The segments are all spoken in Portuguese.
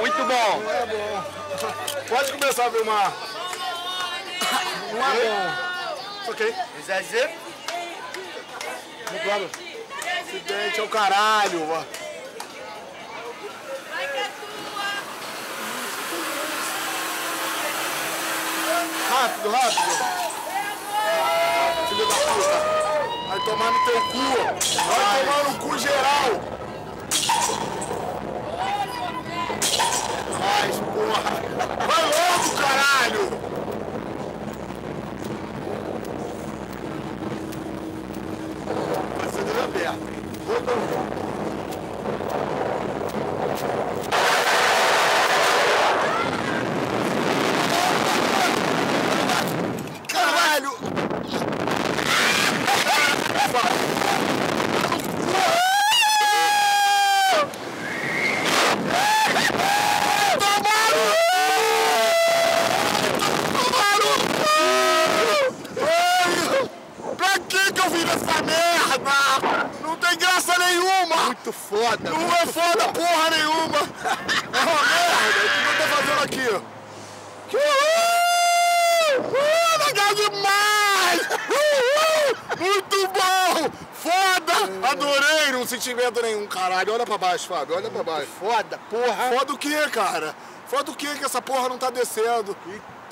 Muito bom. Não é bom. Pode começar a filmar. Não é bom. Ok. Zezé? Claro. Acidente é o caralho. ó. Rápido, rápido. Filho da puta. Vai tomar no teu cu. Vai tomar no cu geral. Vai, porra. Vai logo, caralho. Vai ser de aberto. Caralho! Pra que que eu vim nessa merda? Não tem graça nenhuma! Muito foda. Não é foda porra nenhuma! É uma merda! O que eu tô fazendo aqui? Uhul! Uh, legal demais! Uhul! Muito bom! Foda! Adorei! Não senti medo nenhum, caralho. Olha pra baixo, Fábio. Olha pra baixo. Foda, porra. Foda o que, cara? Foda o que que essa porra não tá descendo?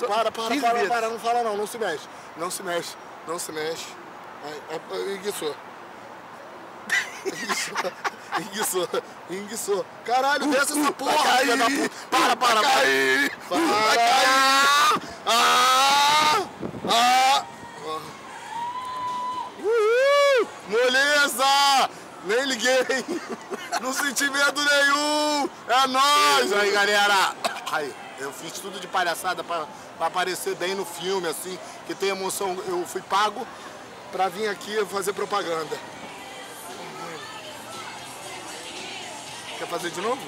Para, para, Quinze para, vezes. para, não fala não, não se mexe. Não se mexe, não se mexe. Ai, ai, Enguiçou. Enguiçou, enguiçou. Caralho, desce essa porra, filha da puta. Para, para, para. cair. Para. Vai cair. Ah! Ah! Uhul! Moleza! Nem liguei! Não senti medo nenhum! É nóis! Aí, galera! Aí, eu fiz tudo de palhaçada pra, pra aparecer bem no filme, assim, que tem emoção. Eu fui pago pra vir aqui fazer propaganda. Quer fazer de novo?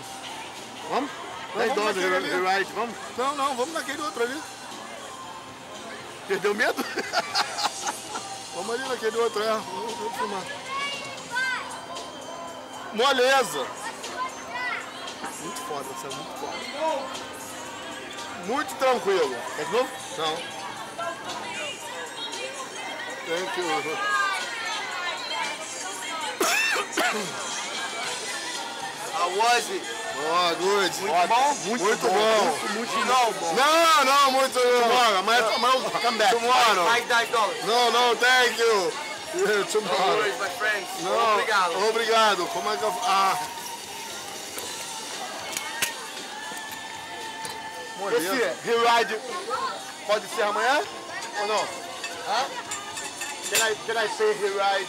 Vamos? Não, 10 vamos dólares, right, vamos? Não, não, vamos naquele outro ali. Perdeu medo? Vamos ali naquele outro, é. Vamos, vamos filmar. Moleza! Muito foda, você é muito foda. Muito tranquilo. Quer de novo? Não. Thank you. It? Oh, good. Muito bom? Muito, bom. Muito, muito não, bom. Não, não, muito não. Tomorrow, amanhã, amanhã, come back. Tomorrow. Mais 10 dólares. Não, não, thank you. Yeah, tomorrow. Always, my friends. Não, Obrigado. Obrigado. Como é que eu... Ah. Esse ride pode ser amanhã ou não? Hã? Can I, can I say ride